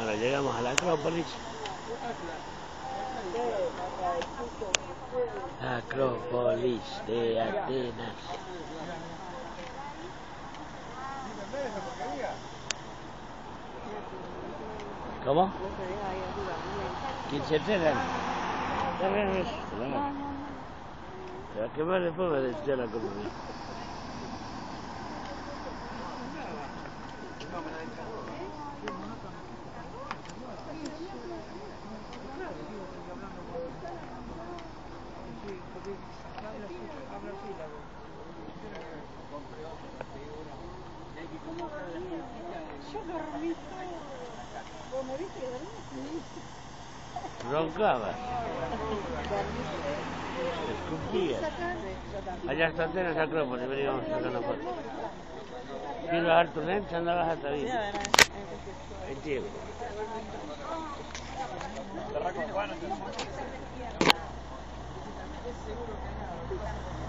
Ahora llegamos a la Acrópolis. Acrópolis de Atenas. ¿Cómo? ¿Quién se entregan? ¿A qué más me decía la Acrópolis? Roncaba. Escupía. Allá está Atenas Acrópolis, veníamos sacando fotos. Quiero bajar tu lente, andabas hasta ahí. Entiendo. Ya,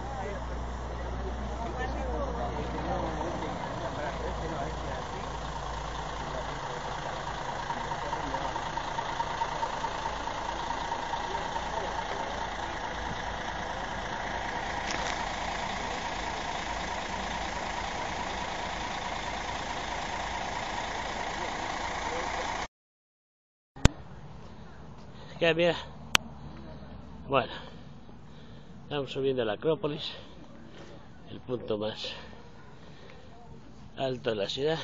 mira. Bueno, estamos subiendo a la Acrópolis, el punto más alto de la ciudad.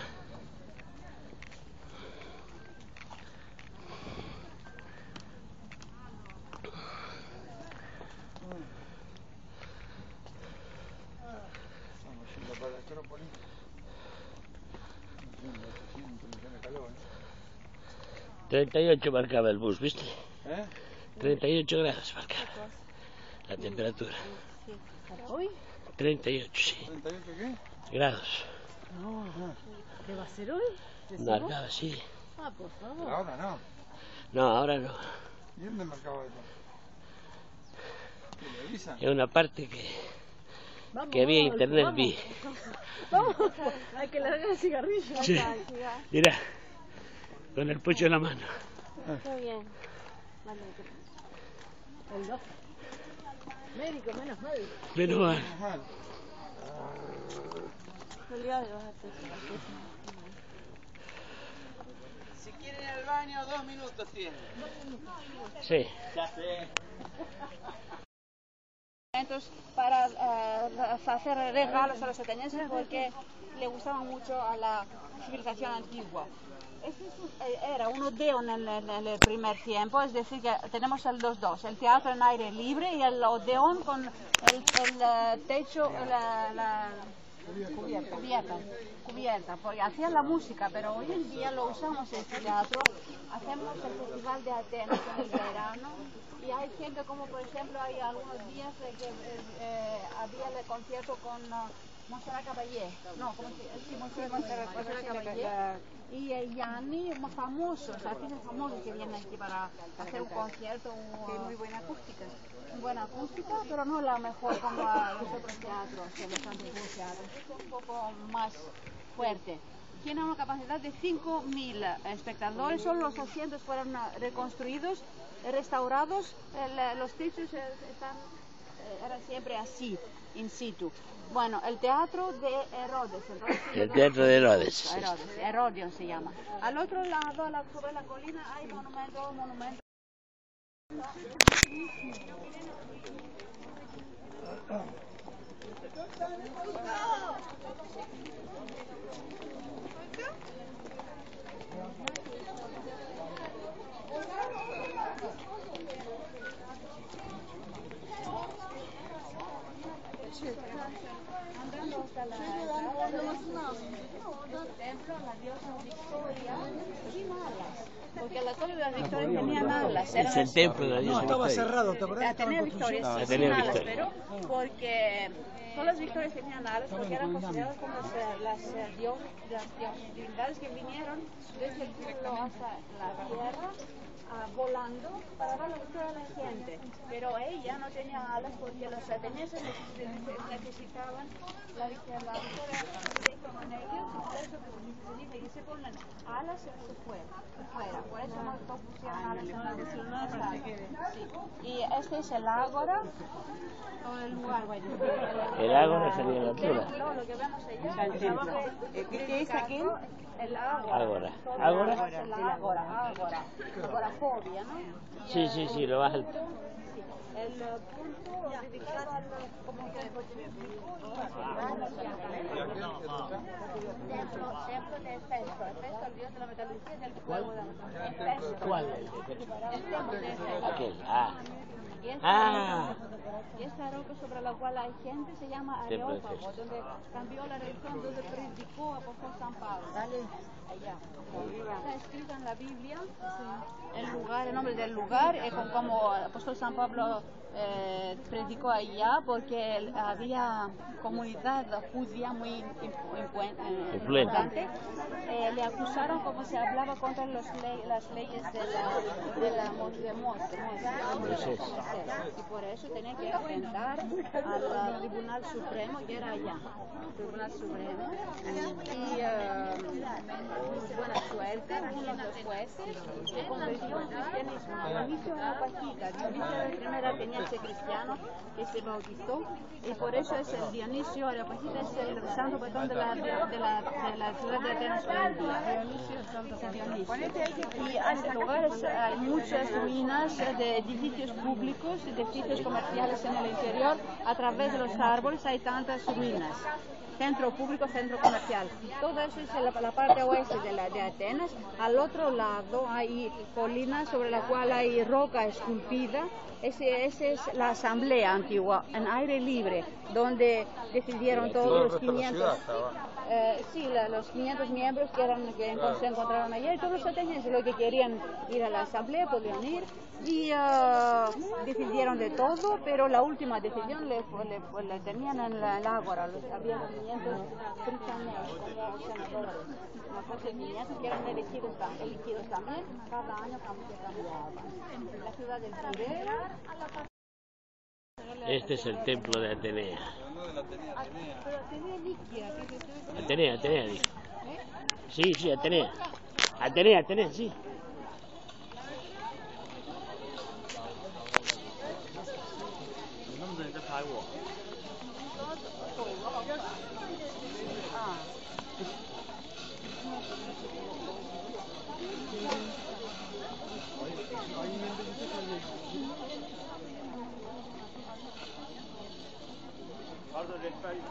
Estamos yendo para la Acrópolis. Haciendo 800 millones de calor. 38 marcaba el bus, ¿viste? ¿Eh? 38 grados marcaba la temperatura. ¿Hoy? 38, sí, ¿38 qué? grados. No, ¿qué va a ser hoy? Marcaba, sí. Ah, por favor. Ahora no. No, ahora no. ¿Y dónde marcaba eso? Televisa. Es una parte que, Vamos, que había vamos, internet, vamos. vi. Vamos, hay que largar el cigarrillo. Sí. Mira, con el pucho en la mano. Qué bien. Vale, El doc. Médico, menos mal. Menos mal. Si quieren ir al baño, dos minutos tienen. Sí. Ya sé. Entonces, para eh, hacer regalos a los atenienses porque le gustaban mucho a la civilización antigua. Eh, era un odeón en, el- en el primer tiempo, es decir, que tenemos el 2-2, el teatro en aire libre y el odeón con el, el, eh, techo, la, la- cubierta, cubierta, porque hacían la música, pero hoy en día lo usamos este teatro, hacemos el Festival de Atenas en el verano y hay gente como por ejemplo hay algunos días que eh, eh, había el concierto con Montserrat Caballé, no, ¿cómo se? Sí, Montserrat Montserrat- Montserrat Caballé y eh, Yanni, famosos, artistas famosos que vienen aquí para hacer un concierto. Un, muy buena acústica. Buena acústica, pero no la mejor como los otros teatros, los antiguos teatros. Es un poco más fuerte. Tiene una capacidad de 5.000 espectadores, solo los asientos fueron ah, reconstruidos, restaurados, el, eh, los techos eh, están, eh, eran siempre así, in situ. Bueno, el teatro de Herodes. entonces, El teatro de Herodes. Herodes, Herodion se llama. Al otro lado, la- sobre la colina, hay monumento, monumento. Templo, la diosa Victoria y Malas. Porque las todas las victorias tenían alas. Es el templo de la diosa Estaba cerrado, ¿te acordás? Atenea Victoria, sí, Atenea sin alas, Victoria. pero porque todas las victorias tenían alas porque eran consideradas como las, eh, las, eh, dios- las divinidades que vinieron desde el cielo hasta la tierra ah, volando para dar la victoria a la gente. Pero ella no tenía alas porque los atenienses neces- necesitaban la victoria, la victoria con ellos y por eso se dice que se ponen alas se fuera, fuera. Por eso en la Sí. Y este es el ágora, o el lugar. El ágora sería la altura. No, lo que vemos allá, abajo, ¿Qué es aquí? el ágora. Ágora. ¿Ágora? Sí, sí, sí, lo alto. El eh, punto dedicado al como que templo, templo de Hefesto, Hefesto el dios de la metalurgia y del fuego de la Hefesto. ¿Cuál? El templo de Hefesto. Aquel. Ah. Y esta, Ah. y esta roca sobre la cual hay gente se llama Areópago, donde cambió la religión, donde predicó apóstol San Pablo. Allá. Está escrito en la Biblia el lugar, el nombre del lugar, con como el apóstol San Pablo eh, predicó allá, porque había comunidad judía muy eh, importante. Eh, le acusaron como se hablaba contra los ley- las leyes de la, de la de Moisés. y por eso tenía que enfrentar al Tribunal Supremo, que era allá, Tribunal Supremo. Y eh, buena suerte, uno de los jueces se convirtió al cristianismo. Dionisio Areopagita, Dionisio de primera ateniense cristiano que se bautizó y por eso es el Dionisio Areopagita, es el santo patrón de la, de, de la, de la ciudad de Atenas hoy en día. Y en este lugar hay muchas ruinas de edificios públicos y de edificios comerciales en el interior. A través de los árboles hay tantas ruinas. Centro público, centro comercial. Todo eso es la, la parte oeste de, la, de Atenas. Al otro lado hay colinas sobre la cual hay roca esculpida. Ese, ese es la asamblea antigua, en aire libre, donde decidieron todos los 500. Eh, sí, la- los 500 miembros que, eran, que se encontraron allá y todos los atenienses lo que querían ir a la asamblea podían ir y ah, decidieron de todo, pero la última decisión le, fue- le, fue- la tenían en la, la ágora, los, había 500 prisioneros como senadores, de 500 que eran elegidos, tam- elegidos también, cada año cambiaban. La ciudad del Pireo, Este es el templo de Atenea. pero tenía líquida, que se tuvo- Atenea, Atenea, dijo. Sí, sí, Atenea. Atenea, Atenea, sí.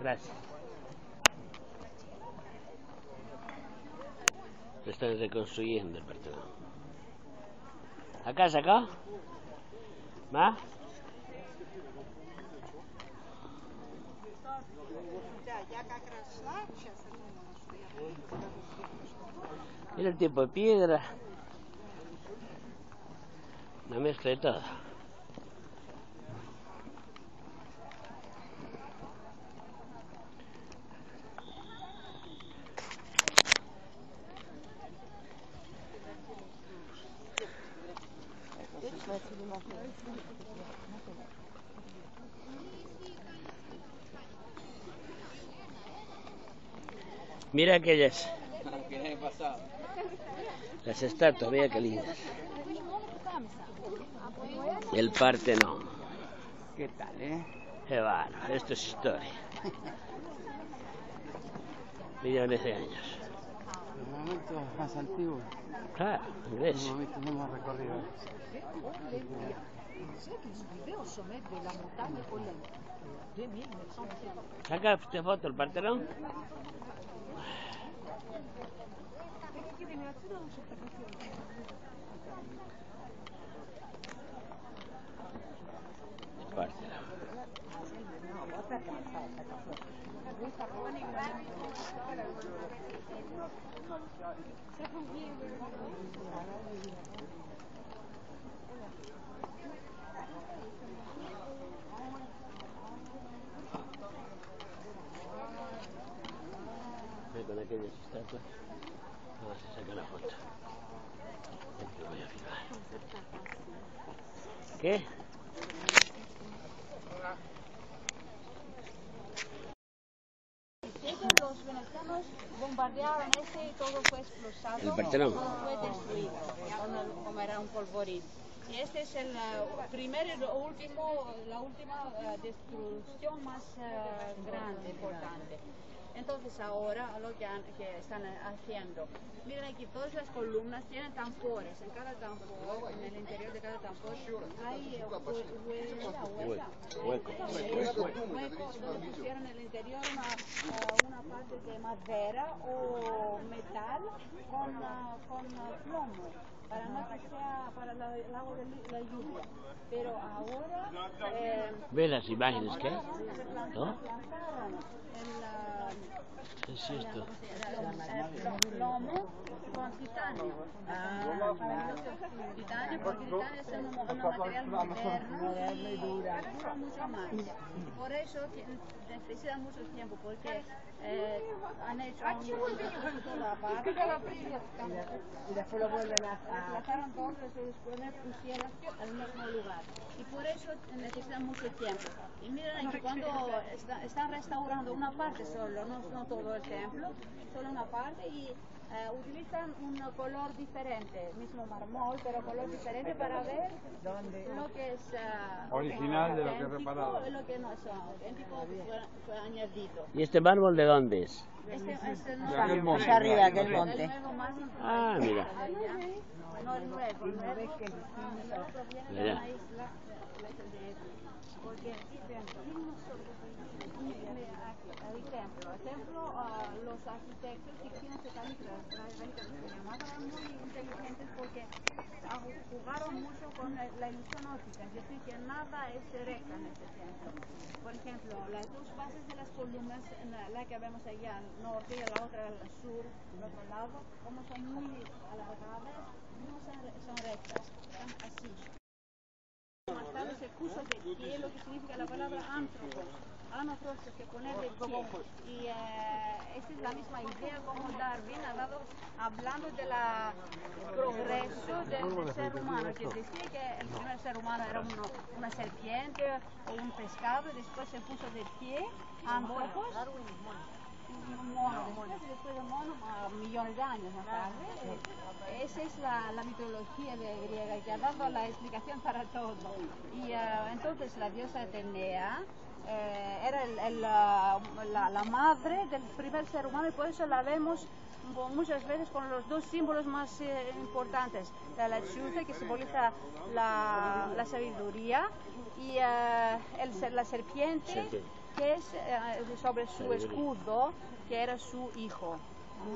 Gracias. Lo están reconstruyendo el Partenón. ¿Acá, acá? ¿Más? Mira el tipo de piedra. Una mezcla de todo. Mira aquellas. Las estatuas, vea qué lindas. El Partenón. ¿Qué tal, eh? Qué bárbaro, esto es historia. Millones de años. Los momentos más antiguos, Claro, los inglés. momentos que hemos recorrido. Saca usted foto el Partenón. Partenón. Ve con aquellas a la foto. ¿Qué? Los venecianos bombardearon ese y todo fue explosado. El. Todo fue destruido, como, como era un polvorín. Este es el primero y último, la última eh, destrucción más eh, grande, importante. Entonces ahora lo que, han- que están haciendo, miren aquí, todas las columnas tienen tambores, en cada tambor, en el interior de cada tambor hay eh, hue- huella, Hueco. hueco donde pusieron en el interior una, eh, una parte de madera o metal con, con plomo para no que sea para la- la lluvia. Pero ahora eh, ¿Ve las imágenes que? ¿No? ¿Qué es esto? plomo con titanio. Titanio porque titanio es un, un material moderno y dura mucho más. Por eso necesita mucho tiempo porque eh, han hecho un toda parte Y después lo vuelven a... a- Desplazaron todo y después me pusieron al mismo lugar. Y por eso necesitan mucho tiempo. Y miren aquí, cuando está- están restaurando una parte solo, no, no todo el templo, solo una parte, y eh, utilizan un color diferente, mismo mármol, pero color diferente para ver lo que es eh, Original de lo que es reparado. y lo que no es auténtico fue, fue añadido. ¿Y este mármol de dónde es? Este, este no De aquel monte. Arriba, aquel el monte. nuevo más Ah, mira. no el nuevo, el nuevo el otro viene de Mira. una porque el templo, ah, los arquitectos que que salir eran muy inteligentes porque jugaron mucho con la, la ilusión óptica, es decir, que nada es recta en este templo. Por ejemplo, las dos bases de las columnas, la, la que vemos allá al norte y la otra al sur, al otro lado, como son muy alargadas, no son, son rectas, están así. Más tarde se puso de pie lo que significa la palabra antropos. Antropos que poner de pie. Y eh, esta es la misma idea como Darwin ha dado, hablando del progreso del, del ser humano, que decía que el primer ser humano era uno- una serpiente o un pescado, después se puso de pie, antropos, un mono, después, después de mono, millones de años más tarde. Esa es la, la mitología de griega que ha dado la explicación para todo. Y eh, entonces la diosa Atenea eh, era el- el, la, la- madre del primer ser humano y por eso la vemos mu- muchas veces con los dos símbolos más eh, importantes, la lechuza que simboliza la, la sabiduría y eh, el la serpiente que es eh, sobre su escudo, que era su hijo.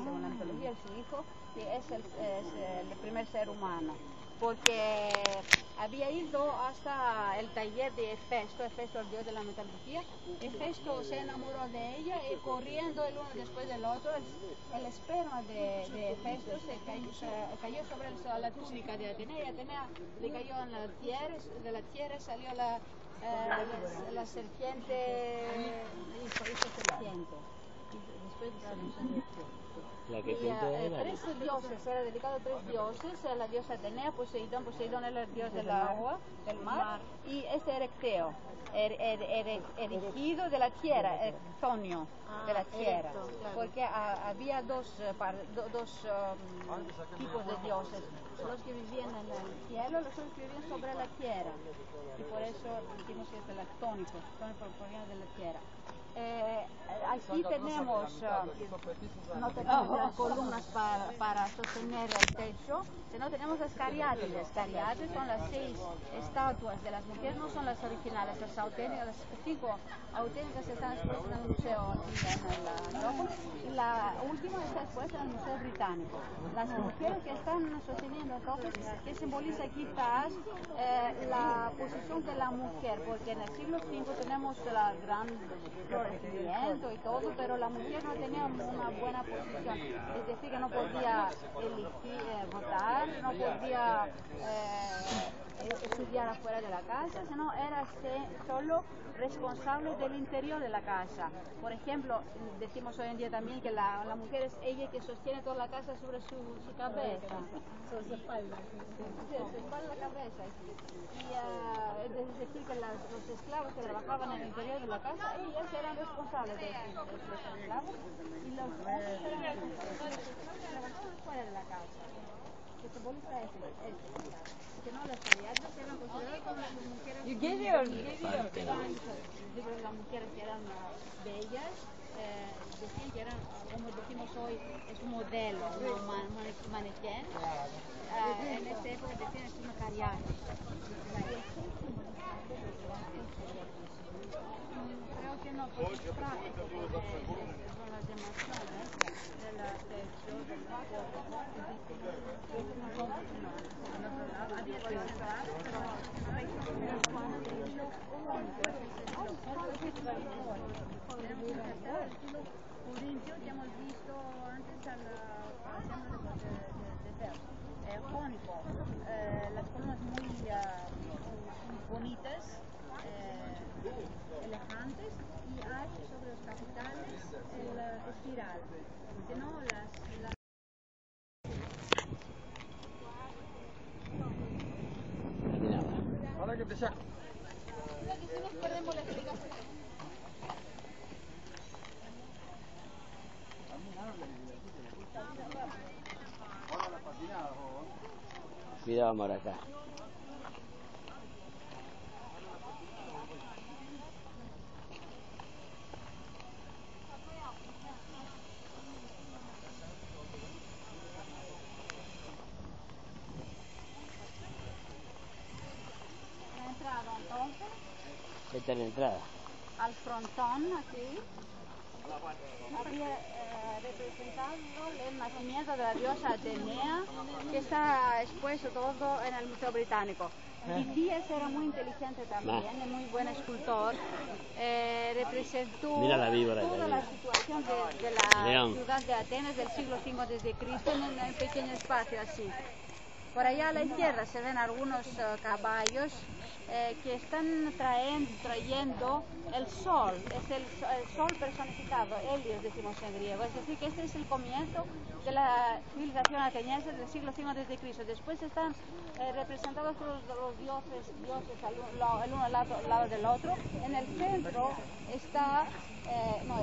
Según la mitología, su hijo, que es el, es el primer ser humano. Porque había ido hasta el taller de Hefesto, Hefesto el dios de la metalurgia. Hefesto se enamoró de ella y corriendo el uno después del otro, el, esperma de, de se cayó, sobre la túnica de Atenea y Atenea le cayó en la tierra, de la tierra salió la, eh, serpiente, hizo, hizo serpiente. La que Y, eh, era. tres dioses, era dedicado a tres dioses, a la diosa Atenea, Poseidón, Poseidón era el dios del agua, del mar, y este Erecteo, er- er- er- erigido de la tierra, Tonio de la tierra, porque ah, había dos, eh, par- do- dos um, tipos de dioses, los que vivían en el cielo, los que vivían sobre la tierra, y por eso decimos que es el tónico, tónico proviene de la tierra. Eh, aquí tenemos, eh, no tenemos las columnas para, para sostener el techo, sino tenemos las cariátides. Cariátides son las seis estatuas de las mujeres, no son las originales, las auténticas, las cinco auténticas están expuestas en el museo en la Acrópolis, y la última está expuesta en el Museo Británico. Las mujeres que están sosteniendo entonces, que simboliza quizás eh, la posición de la mujer, porque en el siglo V tenemos la gran florecimiento y todo, pero la mujer no tenía una buena posición, es decir, que no podía elegir, eh, votar, no podía eh, estudiar afuera de la casa, sino era solo responsable del interior de la casa. Por ejemplo, decimos hoy en día también que la, la mujer es ella que sostiene toda la casa sobre su, su cabeza. Sobre su espalda. Sí, su espalda la cabeza. Y ah, es decir, que las- los esclavos que trabajaban en el interior de la casa, ellas eran responsables de, de los esclavos y los hombres eran responsables de los esclavos que trabajaban fuera de la casa. Que simboliza eso, eso. Que no las aliadas eran consideradas como las mujeres. Digo, las mujeres que eran ah, bellas, eh, decían que eran, como decimos hoy, es un modelo, un man, mane- manequén. Ah, en esta época decían es una cariata. Creo que no, porque es práctico, porque es- son las dimensiones de la techo, del cuerpo. Eso no lo en otro lado. Había que entrar, pero no hay Corintio que hemos visto antes al haciendo de, de, de ver. Eh, jónico, eh, las columnas muy ah, bonitas, eh, elegantes y hay sobre los capitales el eh, espiral. Porque no las, las Ahora que saco. Cuidado, amor, acá. la entrada entonces, Esta es la entrada. al frontón aquí, había eh, representado el nacimiento de la diosa Atenea, que está expuesto todo en el Museo Británico. Licias era muy inteligente también, Ah. es muy buen escultor. Eh, representó Mira la víbora toda la situación de, de la León. ciudad de Atenas del siglo V desde Cristo en un pequeño espacio así. Por allá a la izquierda se ven algunos eh, caballos eh, que están trayendo el sol, es el, so- el sol personificado, Helios decimos en griego, es decir, que este es el comienzo de la civilización ateniense del siglo V Cristo. Después están eh, representados los, los dioses, dioses el uno al lado, del otro. En el centro está, no,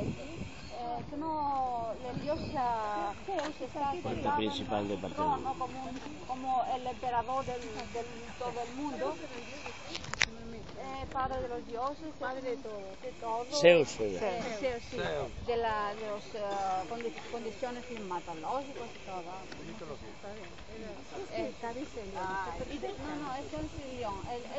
eh, que no, el dios ah, Zeus está sentado en principal de un Partenón. trono como, un- como el emperador del, del todo el mundo, eh, padre de los dioses, padre de todo, de todo. Zeus. Eh, Zeus, sí, de, la, de las condiciones climatológicas y todo. Eh, Está diseñado. No, no, es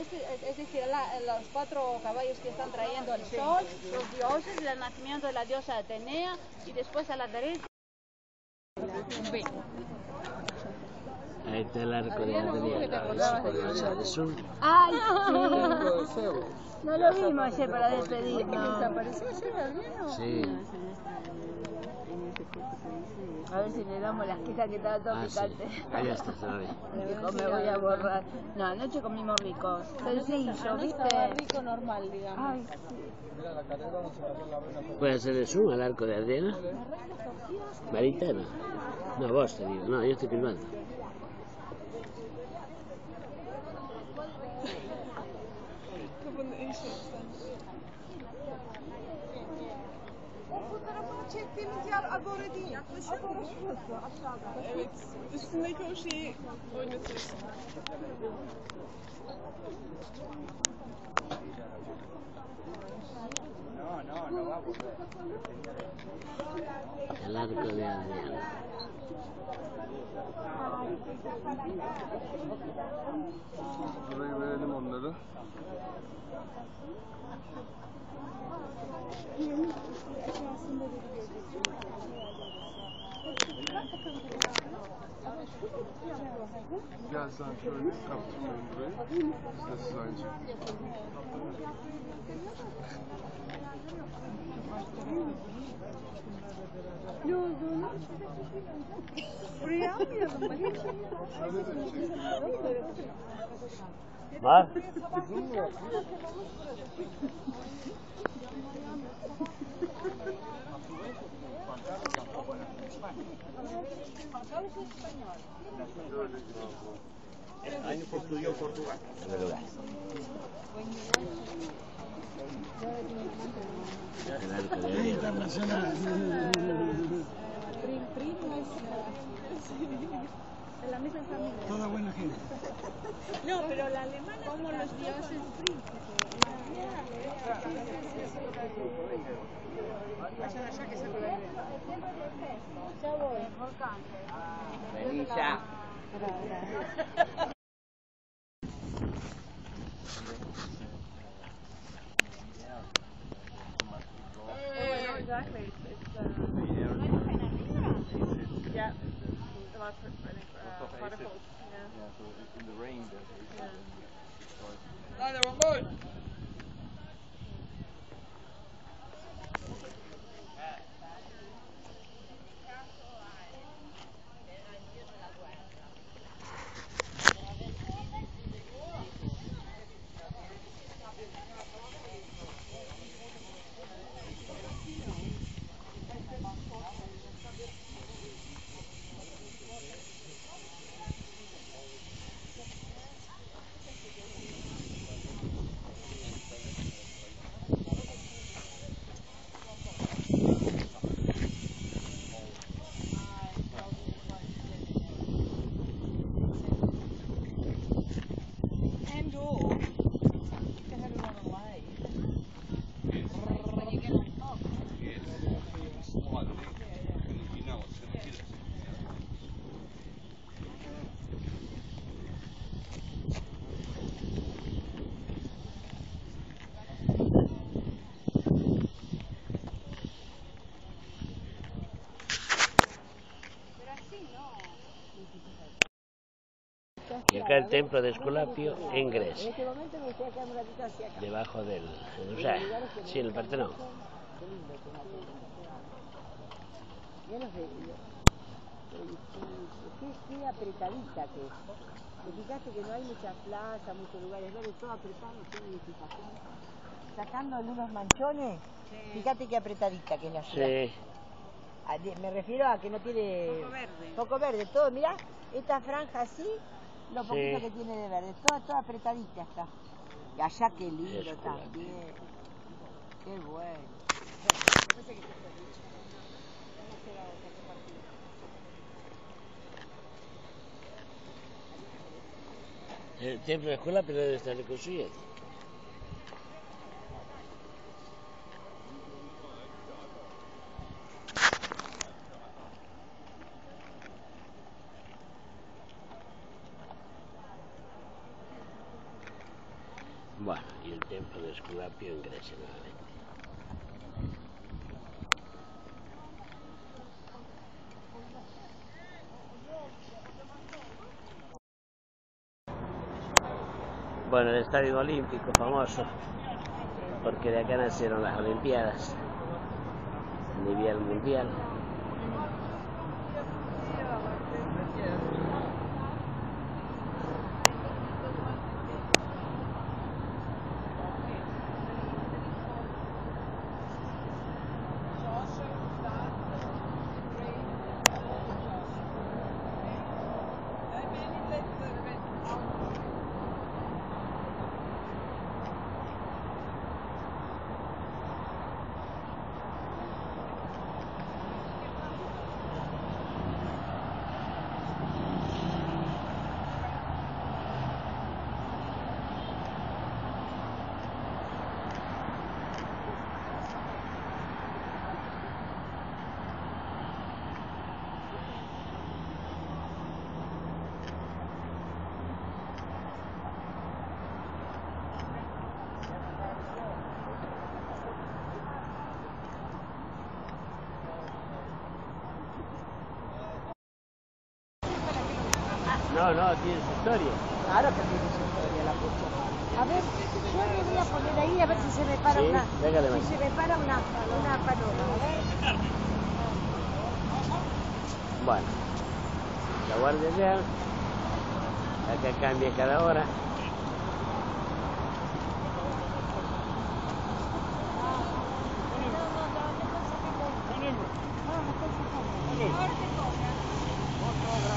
este- es- es decir, la- los cuatro caballos que están trayendo el sol, los dioses, el nacimiento de la diosa Atenea y después a la derecha. Ahí está el arco de Atenea. El sur. ¡Ay, sí! No lo vimos ayer para despedirnos. Sí. A ver si le damos las quejas que estaba todo Ah, sí. picante. Ahí está, ¿sabes? Dijo, me voy a borrar. No, anoche comimos rico. Sencillo, ¿viste? rico normal, digamos. Ay, sí. Puede hacer el zoom al arco de Adriana. Marita, no. No, vos te digo. No, yo estoy filmando. Abora değil. Yaklaşık Abora şurası aşağıda. Evet. Üstündeki o şeyi oynatıyorsun. Neler kalıyor ya. Burayı verelim onları. Biraz daha şöyle kaptırmayın burayı. Biz de siz aynı şekilde. Ne olduğunu buraya almayalım mı? Şey Var. El arco de Adriana. De la misma familia. Toda buena gente. No, pero la alemana como los dioses Exactly. Acá el templo de Esculapio en Grecia. Debajo del. O sea, sí, en el Partenón. Qué, qué apretadita que es. Te fijaste que no hay muchas plazas, muchos lugares verdes, todo apretado, toda edificación. Sacando algunos manchones, fíjate qué apretadita que es la ciudad. Sí. Me refiero a que no tiene Poco verde. poco verde, todo, mirá, esta franja así, lo poquito Sí. que tiene de verde, toda, toda apretadita está. Y allá qué lindo también. Qué bueno. El templo de Esculapio debe estar reconstruido. Bueno, y el templo de Esculapio en Grecia nuevamente. Bueno, el Estadio Olímpico famoso, porque de acá nacieron las Olimpiadas, nivel mundial. No, no, tiene su historia. Claro que tiene su historia la pucha. A ver, yo le voy a poner ahí a ver si se me para Sí, una. déjale, si se me para una, una paloma. A ver. Bueno, la Guardia Real, acá cambia cada hora.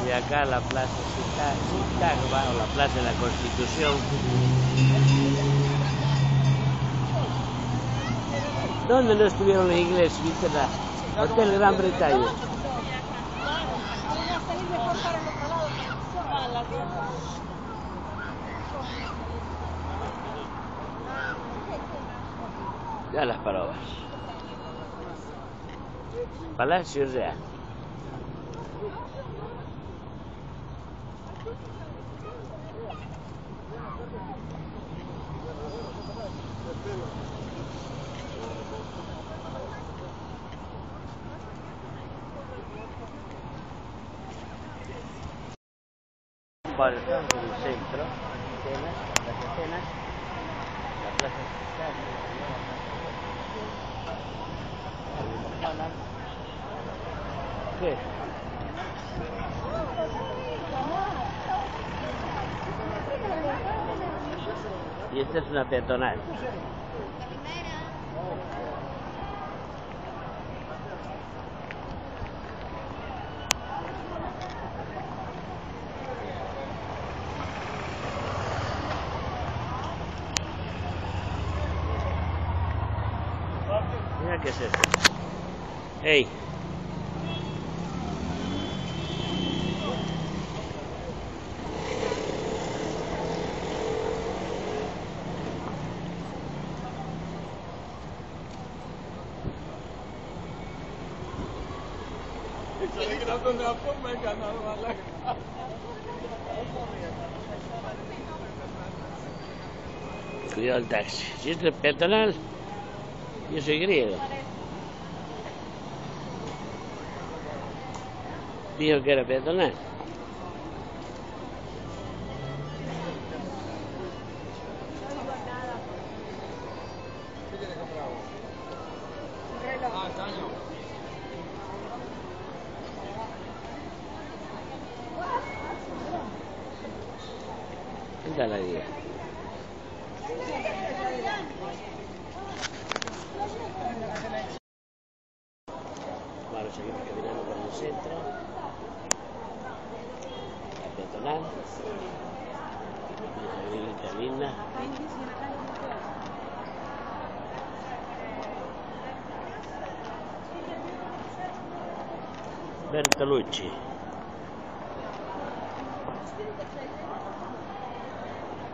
Y la plaza Sintagma, o la plaza de la Constitución. ¿Dónde no estuvieron iglesias? ¿Viste la Hotel Gran Bretaña? Ya las palomas. Palacio Real. La plaza. Y esta es una peatonal. Mira qué es esto. ¡Ey! Cuidado el taxi. Si esto es peatonal, yo soy griego. Dijo que era peatonal.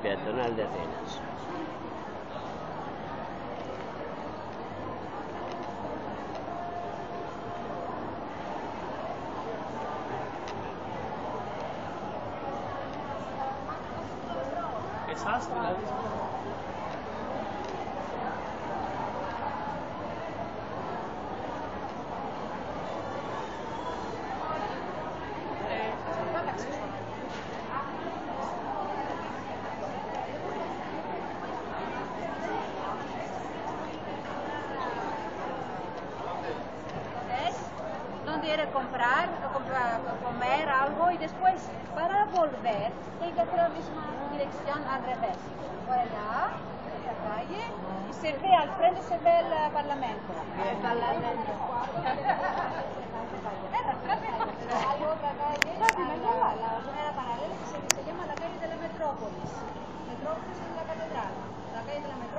Peatonal de Atenas. ¿Ves? Donde ir a comprar, a comprar- a comer algo y después para volver hay que hacer la misma dirección al revés. Por allá, en esta calle, y se ve al frente se ve el eh, parlamento. El parlamento. Hay otra calle, la, la, la primera paralela que se, se llama la calle de la Metrópolis. Metrópolis es la catedral, la calle de la Metrópolis.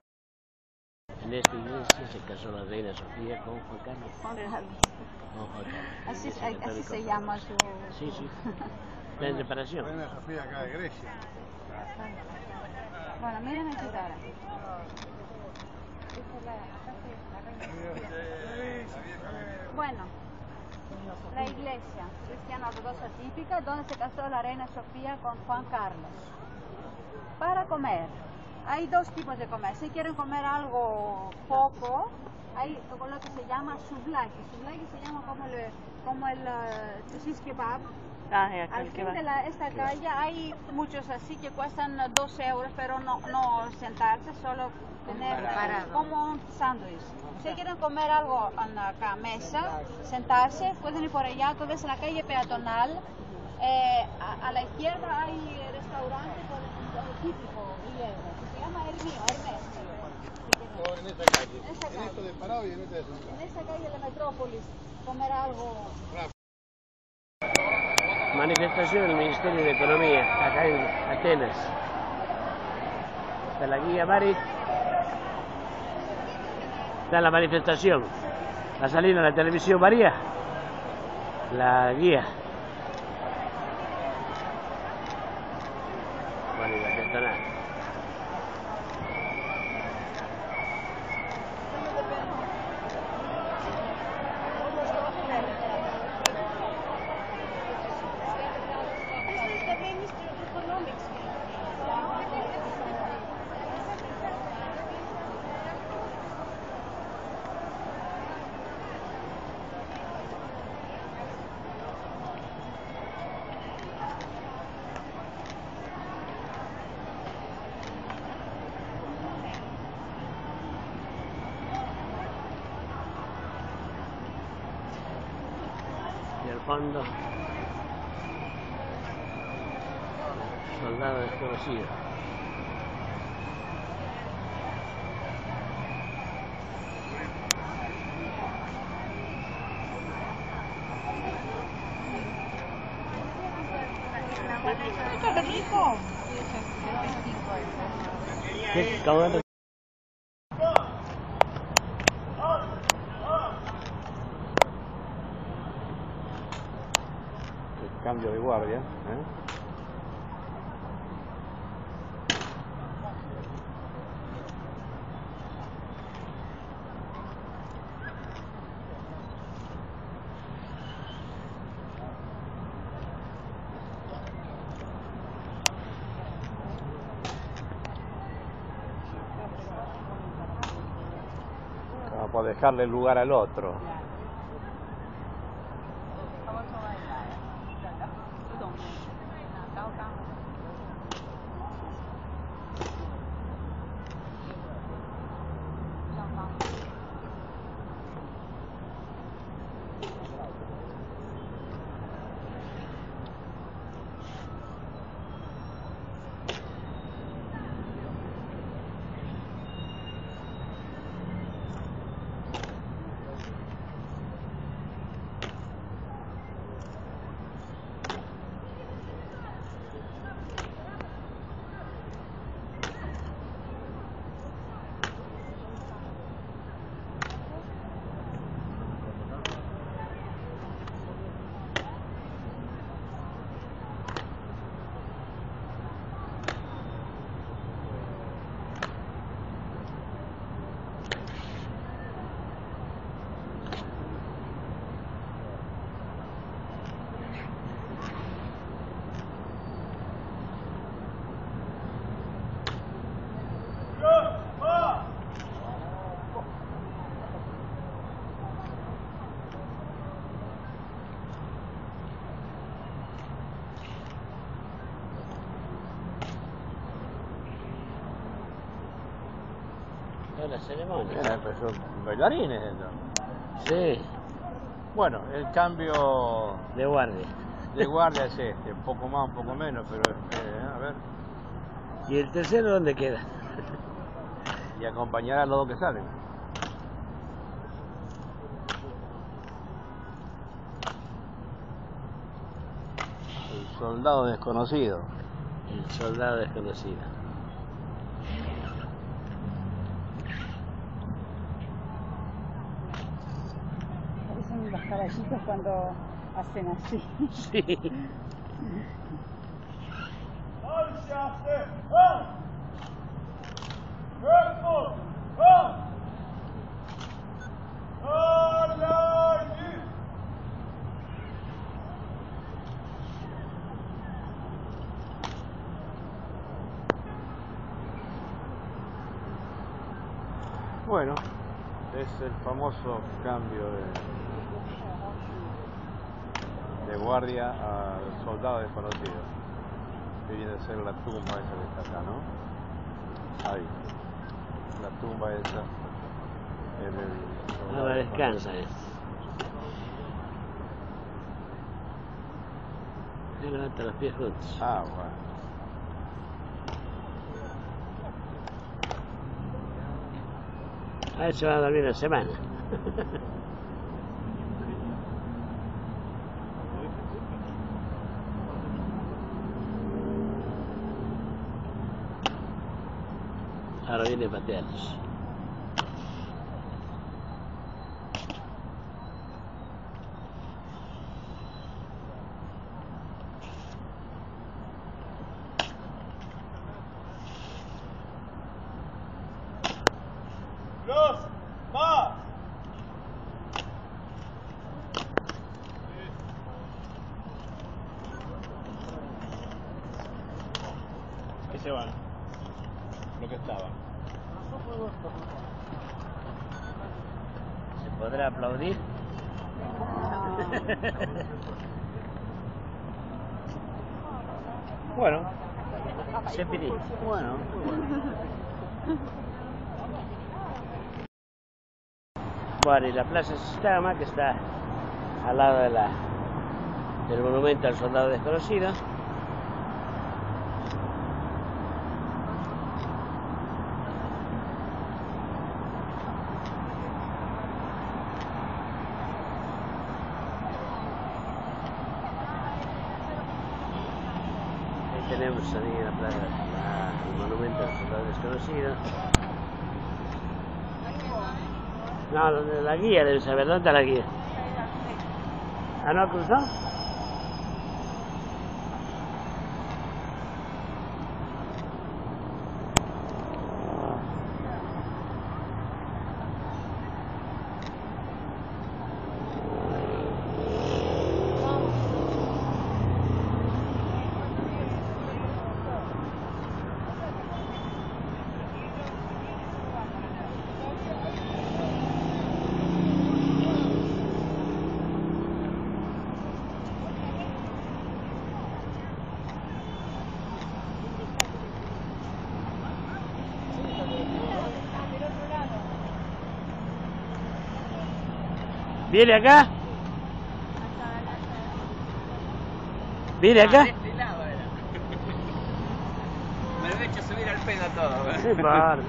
En esta iglesia se casó la reina Sofía con Juan Carlos. Con Juan Carlos. Así, Iglesia así su... Sí, sí. En reparación. Reina Sofía acá de Grecia. Bueno, miren aquí ahora. Bueno, la iglesia cristiana ortodoxa típica donde se casó la reina Sofía con Juan Carlos. Para comer, hay dos tipos de comer. Si quieren comer algo poco, hay lo que se llama souvlaki. Souvlaki se llama como el, como el eh, shish kebab, Ah, es aquel Al fin va. de la, esta calle hay muchos así que cuestan 12 euros, pero no, no sentarse, solo tener Parado. como un sándwich. Si quieren comer algo en la mesa, sentarse, pueden ir por allá, entonces en la calle peatonal. eh, a, a la izquierda hay restaurante con el típico griego, se llama El Mío, Hermes. En esta calle. En esta calle. esto de parado y en esta de. En esta calle de Metrópolis, comer algo Manifestación del Ministerio de Economía, acá en Atenas. Está la guía Mari. Está la manifestación. Va a salir en la televisión María. La guía. Fondo, soldado desconocido. ¿Qué? ¿Cómo anda? El cambio de guardia. ¿eh? Por dejarle lugar al otro. La ceremonia. Empezó bailarines esto. Sí, Bueno, el cambio de guardia. de guardia es este, un poco más, un poco menos, pero eh, a ver, ¿Y el tercero dónde queda? y acompañar a los dos que salen. El soldado desconocido. El soldado desconocido. Caballitos cuando hacen así. Sí. Bueno, es el famoso cambio de, de guardia al soldado desconocido, que viene a ser la tumba esa que está acá, ¿no? Ahí, la tumba esa. En el soldado Ahora descansa. Ya levanta los pies juntos. Ah, bueno. A ver si va a dormir una semana. ¡Más! Que se van. Lo que estaba. ¿Se podrá aplaudir? Bueno, Se pide. bueno, Bueno, y la Plaza Sistema, que está al lado de la, del monumento al soldado desconocido. Ahí tenemos ahí la plaza, la- el monumento al soldado desconocido. No, la guía debe saber. ¿Dónde está la guía? ¿Ah, no cruzó? ¿Viene acá? ¿Viene acá? De este lado era. Me lo he hecho subir al pedo todo. Sí, por-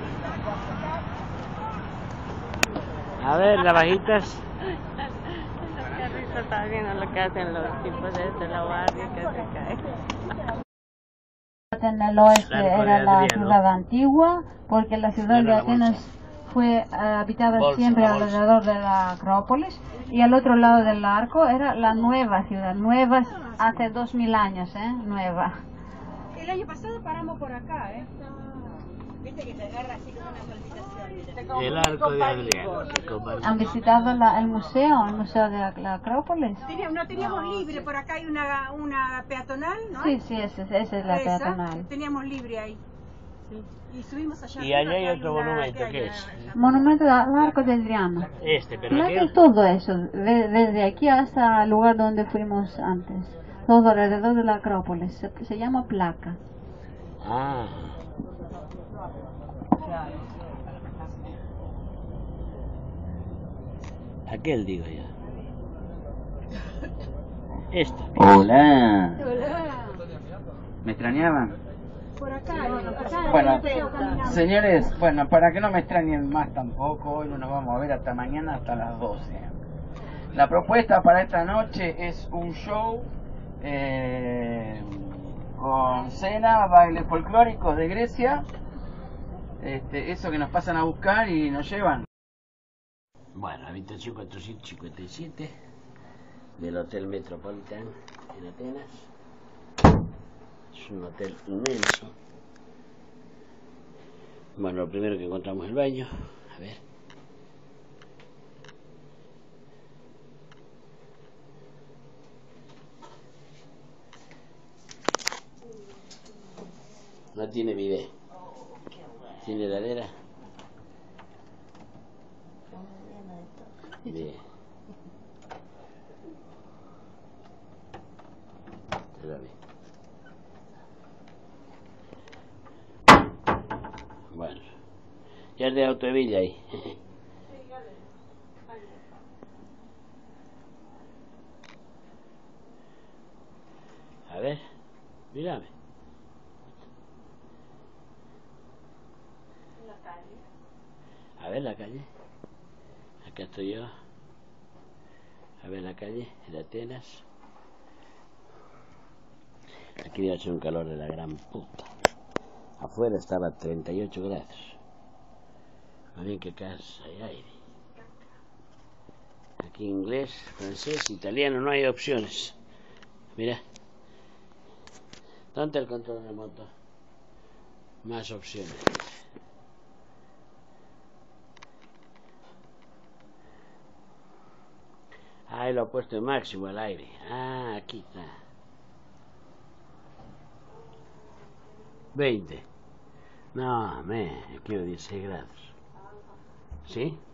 A ver, las bajitas. Qué risa está viendo lo que hacen los tipos de este, la guardia que se cae. En el oeste Claro, era la ciudad antigua, porque la ciudad de Atenas. Fue eh, habitada Bolsa, siempre alrededor de la Acrópolis, y al otro lado del arco era la nueva ciudad, nueva hace dos mil años, ¿eh? Nueva. El año pasado paramos por acá, ¿eh? Viste que te agarra así como una palpitación. El arco de Adriano. ¿Han visitado la- el museo, el museo de la, la Acrópolis? No teníamos libre, por acá hay una, una peatonal, ¿no? Sí, sí, esa, es- esa es la Esa, peatonal. Teníamos libre ahí. Y subimos allá. Y arriba, allá hay otro monumento, ¿qué es? Monumento al arco de Adriano. Este, pero aquel. y todo eso, de- desde aquí hasta el lugar donde fuimos antes. Todo alrededor de la Acrópolis. Se, se llama placa. Ah. Aquel digo yo. Este. Hola. Hola. ¿Me extrañaban? Por acá, Bueno, señores, bueno, para que no me extrañen más tampoco, hoy no nos vamos a ver hasta mañana, hasta las 12. La propuesta para esta noche es un show eh, con cena, bailes folclóricos de Grecia, este, eso que nos pasan a buscar y nos llevan. Bueno, habitación 457 del Hotel Metropolitan en Atenas. Es un hotel inmenso. Bueno, lo primero que encontramos es el baño. A ver. No tiene bidet. ¿Tiene heladera? Bien. Ya es de Autovilla ahí. A ver, mírame. A ver la calle. Acá estoy yo. A ver la calle de Atenas. Aquí debe ser un calor de la gran puta. Afuera estaba a 38 grados. Más bien que casa hay aire. Aquí inglés, francés, italiano, no hay opciones. Mira. ¿Dónde el control remoto? Más opciones. Ahí lo he puesto en máximo el aire. Ah, aquí está. 20. No, me, quiero 16 grados. ¿Sí?